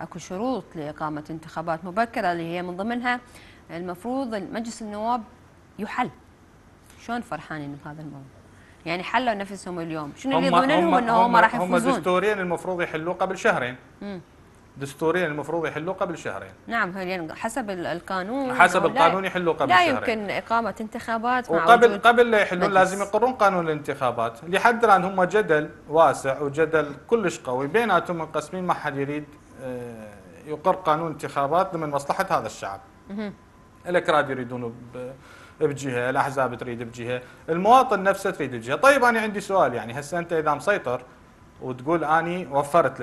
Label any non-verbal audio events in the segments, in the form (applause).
أكو شروط لإقامة انتخابات مبكرة اللي هي من ضمنها المفروض مجلس النواب يحل. شلون فرحانين بهذا الموضوع؟ يعني حلوا نفسهم اليوم. شنو اللي يظنونهم انه هم راح يفوزون؟ هم دستوريا المفروض يحلوه قبل شهرين. مم. دستوريا المفروض يحلوه قبل شهرين. نعم يعني حسب القانون. حسب القانون يحلوه قبل لا شهرين. لا يمكن إقامة انتخابات مع وقبل قبل لا يحلون لازم يقرون قانون الانتخابات. لحد الآن هم جدل واسع وجدل كلش قوي. بيناتهم منقسمين ما حد يريد يقر قانون انتخابات ضمن مصلحة هذا الشعب. الإكراد يريدون بجهة الأحزاب تريد بجهة المواطن نفسه تريد بجهة. طيب أنا عندي سؤال يعني هسه أنت إذا مسيطر وتقول أني وفرت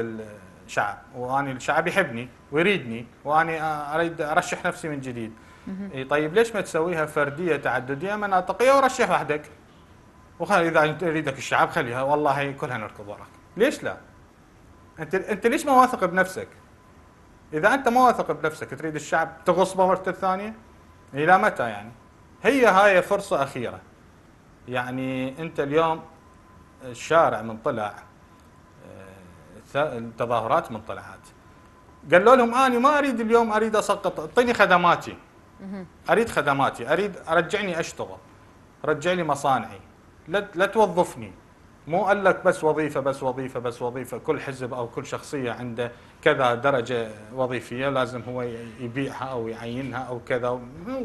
للشعب وأني الشعب يحبني ويريدني وأني أريد أرشح نفسي من جديد. طيب ليش ما تسويها فردية تعددية مناطقية ورشح وحدك؟ وخلي إذا يريدك الشعب خليها والله كلها نركض وراك. ليش لا؟ انت أنت ليش ما واثق بنفسك؟ إذا أنت ما واثق بنفسك تريد الشعب تغصبه مره ثانية إلى متى يعني؟ هي هاي فرصة أخيرة. يعني أنت اليوم الشارع من طلع آه، التظاهرات من طلعت قالوا لهم أنا ما أريد اليوم أريد أسقط أعطيني خدماتي. أريد خدماتي أريد أرجعني أشتغل. رجع لي مصانعي. لا, لا توظفني. مو قال لك بس وظيفة بس وظيفة بس وظيفة كل حزب أو كل شخصية عنده كذا درجة وظيفية لازم هو يبيعها أو يعينها أو كذا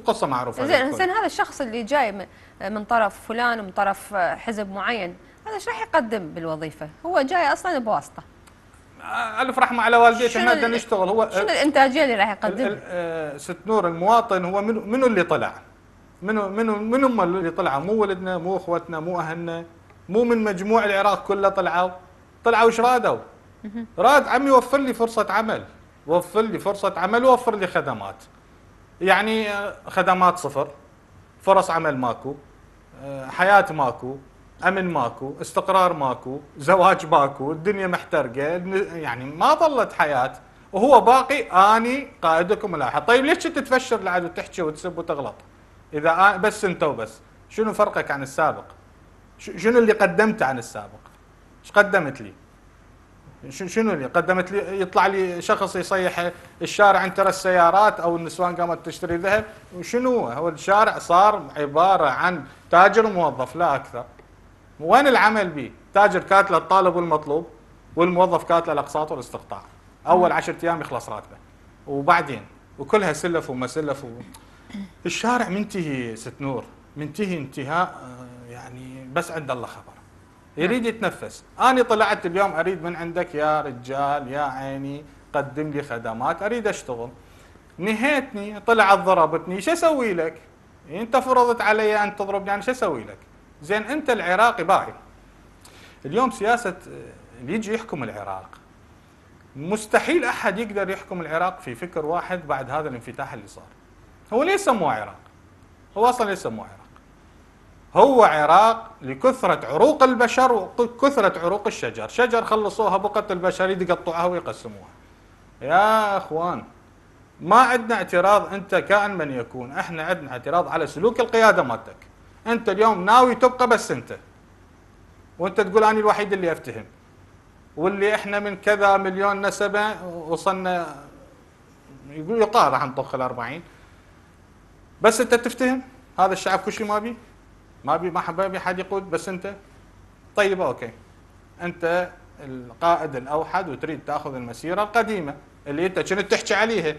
قصة معروفة زين زين هذا الشخص اللي جاي من طرف فلان ومن طرف حزب معين هذا إيش راح يقدم بالوظيفة؟ هو جاي أصلا بواسطة ألف رحمة على والديته إحنا بدنا نشتغل هو شنو الإنتاجية اللي راح يقدمها؟ ست نور المواطن هو منو منو اللي طلع؟ منو منو من هم اللي طلعوا؟ مو ولدنا مو أخوتنا مو أهلنا مو من مجموع العراق كله طلعوا. طلعوا إيش رادوا؟ راد عمي وفر لي فرصة عمل. وفر لي فرصة عمل ووفر لي خدمات. يعني آه، خدمات صفر. فرص عمل ماكو. آه، حياة ماكو. أمن ماكو. استقرار ماكو. زواج ماكو. الدنيا محترقة. يعني ما ظلت حياة. وهو باقي آني قائدكم الآحد. طيب ليش انت تفشر العدو وتحكي وتسب وتغلط؟ إذا بس انت وبس. شنو فرقك عن السابق؟ شنو اللي قدمته عن السابق؟ إيش قدمت لي؟ شنو اللي قدمت لي؟ يطلع لي شخص يصيح الشارع عن ترى السيارات أو النسوان قامت تشتري ذهب. وشنو هو؟ الشارع صار عبارة عن تاجر وموظف لا أكثر. وين العمل به تاجر كاتله الطالب والمطلوب والموظف كاتله الأقساط والاستقطاع. أول عشرة أيام يخلص راتبه. وبعدين؟ وكلها سلف وما سلف و... (coughs) الشارع منتهي ست نور منتهي انتهاء يعني بس عند الله خبر. يريد يتنفس. أنا طلعت اليوم أريد من عندك يا رجال يا عيني قدم لي خدمات أريد أشتغل. نهيتني طلعت ضربتني شو أسوي لك؟ أنت فرضت علي أن تضربني أنا شو أسوي لك؟ زين أنت العراقي باهي اليوم سياسة اللي يجي يحكم العراق. مستحيل أحد يقدر يحكم العراق في فكر واحد بعد هذا الانفتاح اللي صار. هو ليش سموه عراق. هو أصلا ليش سموه عراق. هو عراق لكثرة عروق البشر وكثرة عروق الشجر. شجر خلصوها بقت البشر يقطعوها ويقسموها. يا أخوان ما عندنا اعتراض أنت كائن من يكون. إحنا عندنا اعتراض على سلوك القيادة مالتك. أنت اليوم ناوي تبقى بس أنت. وأنت تقول أنا الوحيد اللي افتهم واللي إحنا من كذا مليون نسبة وصلنا يقول يقال راح نطخ ال 40 بس أنت تفتهم؟ هذا الشعب كل شيء ما بيه. ما بي ما بي حد يقود بس أنت؟ طيب okay. أنت القائد الأوحد وتريد تأخذ المسيرة القديمة اللي أنت كنت تحكي عليها؟